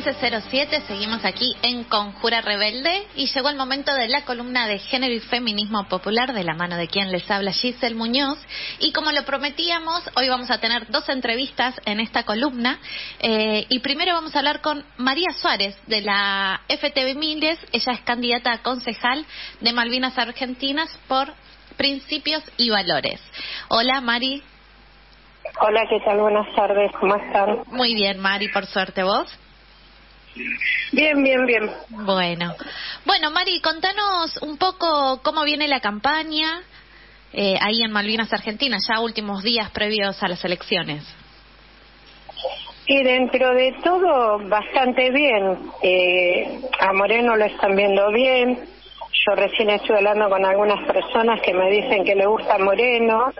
1507, seguimos aquí en Conjura Rebelde y llegó el momento de la columna de género y feminismo popular de la mano de quien les habla Giselle Muñoz y como lo prometíamos, hoy vamos a tener dos entrevistas en esta columna eh, y primero vamos a hablar con María Suárez de la FTV Miles, ella es candidata a concejal de Malvinas Argentinas por principios y valores. Hola Mari. Hola, ¿qué tal? Buenas tardes, ¿cómo están? Muy bien, Mari, por suerte, ¿vos? Bien, bien, bien. Bueno, bueno, Mari, contanos un poco cómo viene la campaña eh, ahí en Malvinas, Argentina, ya últimos días previos a las elecciones. Y dentro de todo, bastante bien. Eh, a Moreno lo están viendo bien. Yo recién estoy hablando con algunas personas que me dicen que le gusta Moreno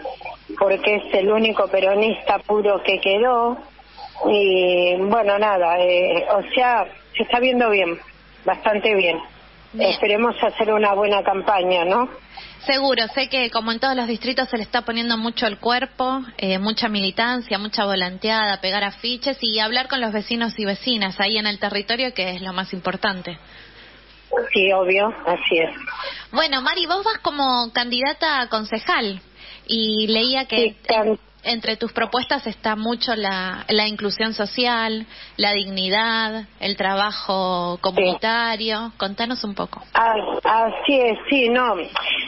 porque es el único peronista puro que quedó y bueno, nada, eh, o sea, se está viendo bien, bastante bien. Esperemos hacer una buena campaña, ¿no? Seguro, sé que como en todos los distritos se le está poniendo mucho el cuerpo, eh, mucha militancia, mucha volanteada, pegar afiches y hablar con los vecinos y vecinas ahí en el territorio, que es lo más importante. Sí, obvio, así es. Bueno, Mari, vos vas como candidata a concejal y leía que entre tus propuestas está mucho la, la inclusión social, la dignidad, el trabajo comunitario. Contanos un poco. Ah, así es, sí, no.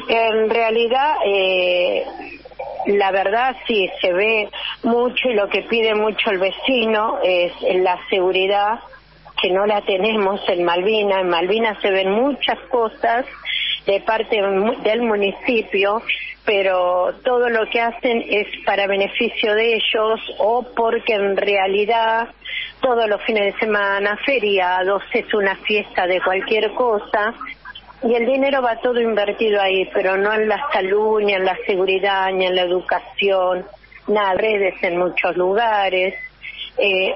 En realidad, eh, la verdad sí se ve mucho y lo que pide mucho el vecino es la seguridad que no la tenemos en Malvina. En Malvina se ven muchas cosas de parte del municipio pero todo lo que hacen es para beneficio de ellos o porque en realidad todos los fines de semana, feriados, es una fiesta de cualquier cosa y el dinero va todo invertido ahí, pero no en la salud, ni en la seguridad, ni en la educación, nada, redes en muchos lugares. Eh,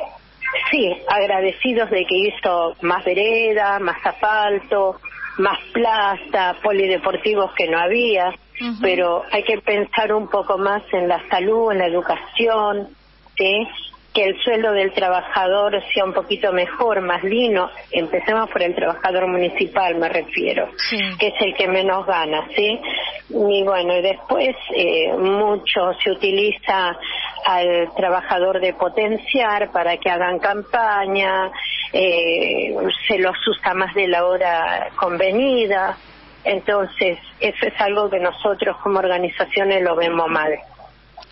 sí, agradecidos de que hizo más vereda, más asfalto, más plaza, polideportivos que no había pero hay que pensar un poco más en la salud, en la educación, ¿sí? que el sueldo del trabajador sea un poquito mejor, más lino. Empecemos por el trabajador municipal, me refiero, que es el que menos gana, ¿sí? Y bueno, y después eh, mucho se utiliza al trabajador de potenciar para que hagan campaña, eh, se los usa más de la hora convenida. Entonces, eso es algo que nosotros como organizaciones lo vemos mal.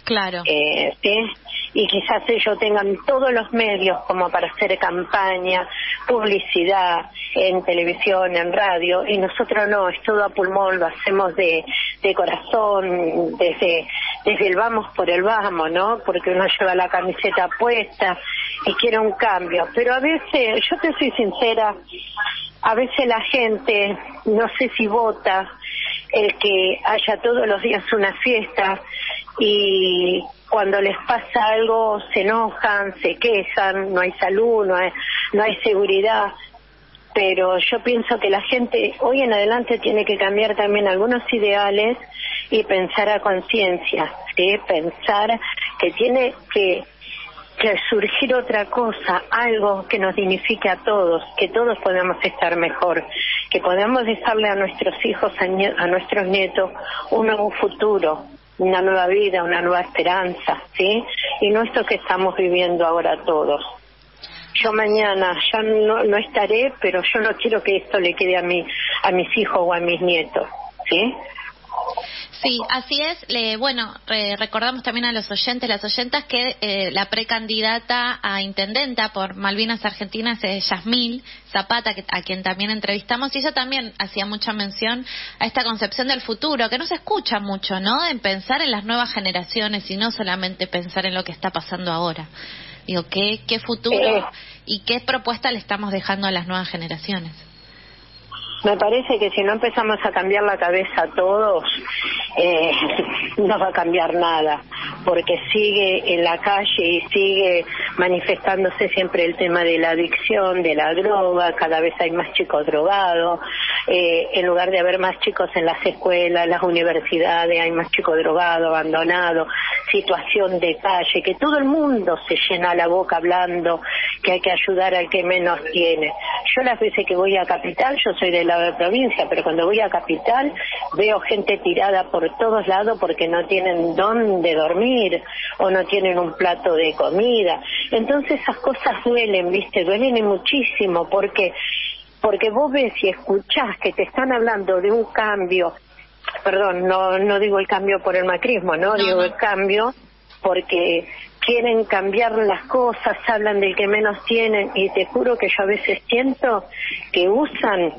Claro. Eh, ¿sí? Y quizás ellos tengan todos los medios como para hacer campaña, publicidad en televisión, en radio, y nosotros no, es todo a pulmón, lo hacemos de, de corazón, desde, desde el vamos por el vamos, ¿no? Porque uno lleva la camiseta puesta y quiere un cambio. Pero a veces, yo te soy sincera, a veces la gente, no sé si vota el que haya todos los días una fiesta y cuando les pasa algo se enojan, se quejan, no hay salud, no hay, no hay seguridad. Pero yo pienso que la gente hoy en adelante tiene que cambiar también algunos ideales y pensar a conciencia, ¿sí? pensar que tiene que surgir otra cosa, algo que nos dignifique a todos, que todos podamos estar mejor, que podamos dejarle a nuestros hijos, a, nuestros nietos, un nuevo futuro, una nueva vida, una nueva esperanza, ¿sí? Y no esto que estamos viviendo ahora todos. Yo mañana ya no, no estaré, pero yo no quiero que esto le quede a, mí, a mis hijos o a mis nietos, ¿sí? Sí, así es. Le, bueno, recordamos también a los oyentes, las oyentas, que eh, la precandidata a intendenta por Malvinas Argentinas es Yasmil Zapata, a quien también entrevistamos, y ella también hacía mucha mención a esta concepción del futuro, que no se escucha mucho, ¿no? En pensar en las nuevas generaciones y no solamente pensar en lo que está pasando ahora. Digo, ¿qué, qué futuro eh. y qué propuesta le estamos dejando a las nuevas generaciones? Me parece que si no empezamos a cambiar la cabeza todos, eh, no va a cambiar nada, porque sigue en la calle y sigue manifestándose siempre el tema de la adicción, de la droga, cada vez hay más chicos drogados, eh, en lugar de haber más chicos en las escuelas, las universidades, hay más chicos drogados, abandonados, situación de calle, que todo el mundo se llena la boca hablando que hay que ayudar al que menos tiene. Yo las veces que voy a Capital, yo soy de la provincia, pero cuando voy a Capital veo gente tirada por todos lados porque no tienen dónde dormir o no tienen un plato de comida. Entonces esas cosas duelen, ¿viste? Duelen muchísimo porque porque vos ves y escuchás que te están hablando de un cambio, perdón, no, no digo el cambio por el macrismo, no, digo el cambio porque quieren cambiar las cosas, hablan del que menos tienen y te juro que yo a veces siento que usan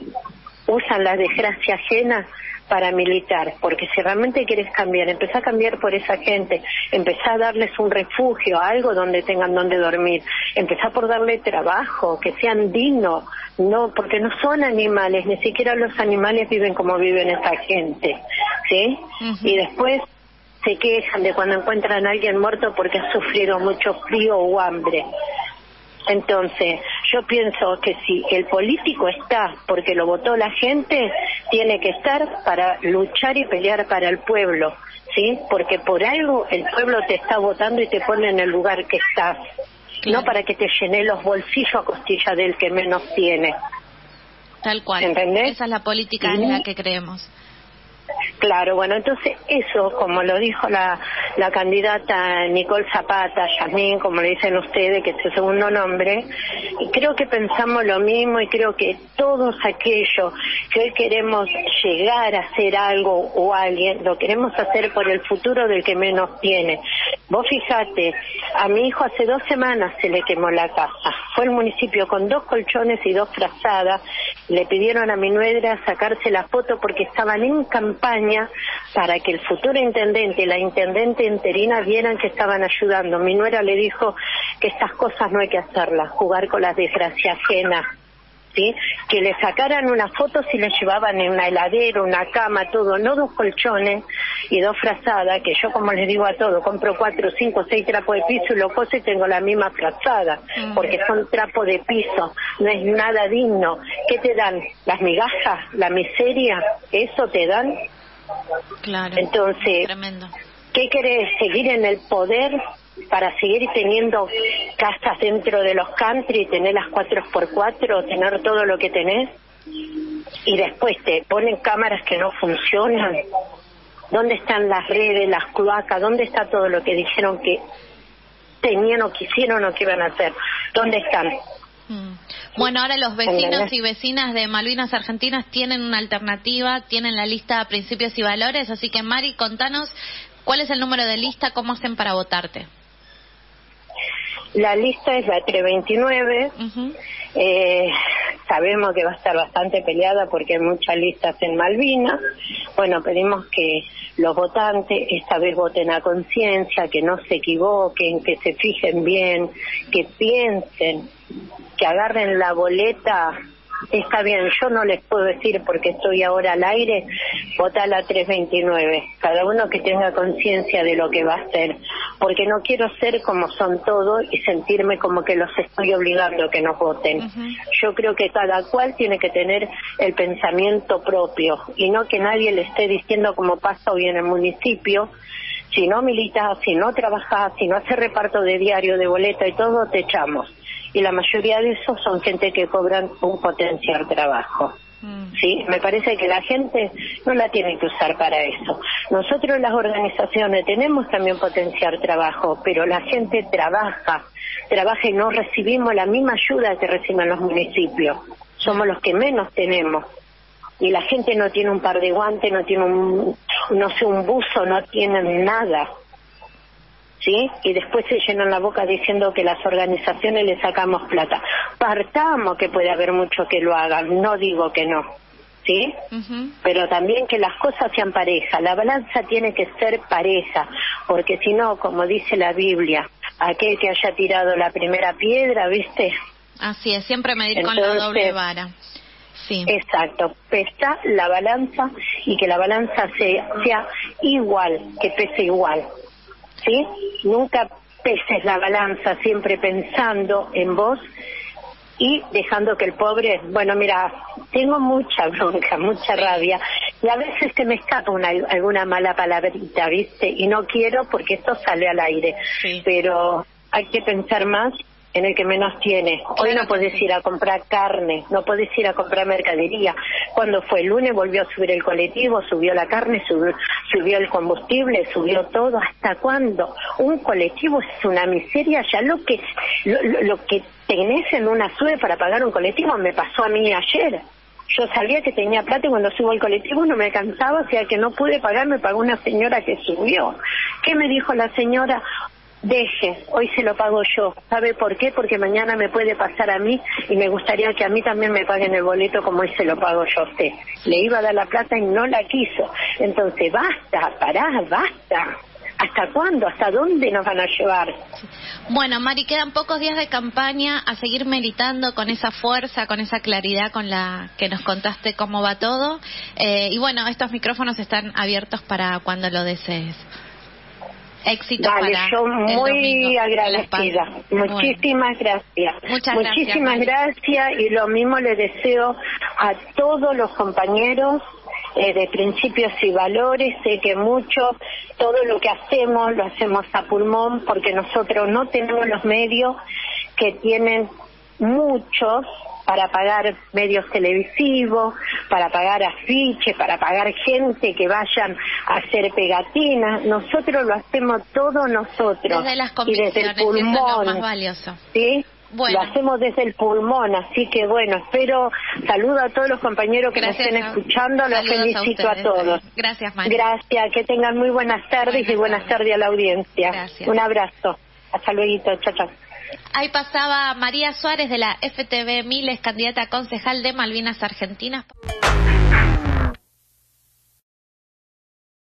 usan la desgracia ajena para militar, porque si realmente quieres cambiar, empezá a cambiar por esa gente, empezá a darles un refugio, algo donde tengan donde dormir, empezá por darle trabajo, que sean dignos, no, porque no son animales, ni siquiera los animales viven como viven esa gente, ¿sí? Y después se quejan de cuando encuentran a alguien muerto porque ha sufrido mucho frío o hambre. Entonces, yo pienso que si el político está porque lo votó la gente, tiene que estar para luchar y pelear para el pueblo, ¿sí? Porque por algo el pueblo te está votando y te pone en el lugar que estás, no para que te llene los bolsillos a costilla del que menos tiene. Tal cual. ¿Entendés? Esa es la política en la que creemos. Claro, bueno, entonces eso, como lo dijo la, la candidata Nicole Zapata, Yasmín, como le dicen ustedes, que es su segundo nombre, y creo que pensamos lo mismo y creo que todos aquellos que hoy queremos llegar a hacer algo o alguien, lo queremos hacer por el futuro del que menos tiene. Vos fijate, a mi hijo hace dos semanas se le quemó la casa. Fue el municipio con dos colchones y dos frazadas. Le pidieron a mi nuera sacarse la foto porque estaban en campaña para que el futuro intendente y la intendente interina vieran que estaban ayudando. Mi nuera le dijo que estas cosas no hay que hacerlas, jugar con las desgracias ajenas que le sacaran una foto si le llevaban en una heladera, una cama, todo, no dos colchones y dos frazadas, que yo como les digo a todos, compro cuatro, cinco, seis trapos de piso y lo coso y tengo la misma frazada, mm. porque son trapos de piso, no es nada digno. ¿Qué te dan? ¿Las migajas? ¿La miseria? ¿Eso te dan? Claro. Entonces, ¿qué querés? ¿Seguir en el poder? Para seguir teniendo casas dentro de los country, tener las 4x4, tener todo lo que tenés, y después te ponen cámaras que no funcionan. ¿Dónde están las redes, las cloacas? ¿Dónde está todo lo que dijeron que tenían o quisieron o que iban a hacer? ¿Dónde están? Mm. Bueno, ahora los vecinos y vecinas de Malvinas Argentinas tienen una alternativa, tienen la lista de principios y valores, así que Mari, contanos cuál es el número de lista, cómo hacen para votarte. La lista es la 329. eh, sabemos que va a estar bastante peleada porque hay muchas listas en Malvinas. Bueno, pedimos que los votantes esta vez voten a conciencia, que no se equivoquen, que se fijen bien, que piensen, que agarren la boleta Está bien, yo no les puedo decir porque estoy ahora al aire, vota la 329. Cada uno que tenga conciencia de lo que va a hacer. Porque no quiero ser como son todos y sentirme como que los estoy obligando a que nos voten. Yo creo que cada cual tiene que tener el pensamiento propio y no que nadie le esté diciendo como pasa hoy en el municipio si no militas, si no trabajas, si no haces reparto de diario, de boleta y todo, te echamos y la mayoría de esos son gente que cobran un potencial trabajo. Mm. Sí, me parece que la gente no la tiene que usar para eso. Nosotros las organizaciones tenemos también potencial trabajo, pero la gente trabaja, trabaja y no recibimos la misma ayuda que reciben los municipios. Somos los que menos tenemos. Y la gente no tiene un par de guantes, no tiene un, no sé, un buzo, no tienen nada. ¿Sí? Y después se llenan la boca diciendo que las organizaciones le sacamos plata. Partamos que puede haber mucho que lo hagan, no digo que no, ¿sí? Pero también que las cosas sean pareja. La balanza tiene que ser pareja, porque si no, como dice la Biblia, aquel que haya tirado la primera piedra, ¿viste? Así es, siempre medir con la doble vara. Sí. Exacto, pesa la balanza y que la balanza sea, sea igual, que pese igual. ¿Sí? Nunca peses la balanza siempre pensando en vos y dejando que el pobre, bueno, mira, tengo mucha bronca, mucha rabia y a veces se me escapa una, alguna mala palabrita, ¿viste? Y no quiero porque esto sale al aire, pero hay que pensar más en el que menos tiene. Hoy no puedes ir a comprar carne, no puedes ir a comprar mercadería. Cuando fue el lunes volvió a subir el colectivo, subió la carne, subió, el combustible, subió todo. ¿Hasta cuándo? Un colectivo es una miseria. Ya lo que lo, que tenés en una sube para pagar un colectivo me pasó a mí ayer. Yo sabía que tenía plata y cuando subo al colectivo no me cansaba, o sea que no pude pagar, me pagó una señora que subió. ¿Qué me dijo la señora? Deje, hoy se lo pago yo. ¿Sabe por qué? Porque mañana me puede pasar a mí y me gustaría que a mí también me paguen el boleto como hoy se lo pago yo a usted. Le iba a dar la plata y no la quiso. Entonces, basta, pará, basta. ¿Hasta cuándo? ¿Hasta dónde nos van a llevar? Bueno, Mari, quedan pocos días de campaña a seguir militando con esa fuerza, con esa claridad con la que nos contaste cómo va todo. Eh, y bueno, estos micrófonos están abiertos para cuando lo desees éxito Vale, yo muy agradecida. Muchísimas gracias. Muchísimas gracias, y lo mismo le deseo a todos los compañeros eh, de principios y valores. Sé que mucho, todo lo que hacemos lo hacemos a pulmón porque nosotros no tenemos los medios que tienen muchos para pagar medios televisivos, para pagar afiches, para pagar gente que vayan a hacer pegatinas. Nosotros lo hacemos todo nosotros. Desde las y desde el pulmón. más valioso. ¿Sí? Lo hacemos desde el pulmón, así que bueno, espero, saludo a todos los compañeros que nos estén escuchando, los felicito a, todos. Gracias, María. Gracias, que tengan muy buenas tardes y buenas tardes a la audiencia. Gracias. Un abrazo. Hasta luego, chao, chao. Ahí pasaba María Suárez de la FTV Miles, candidata a concejal de Malvinas Argentinas.